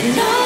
너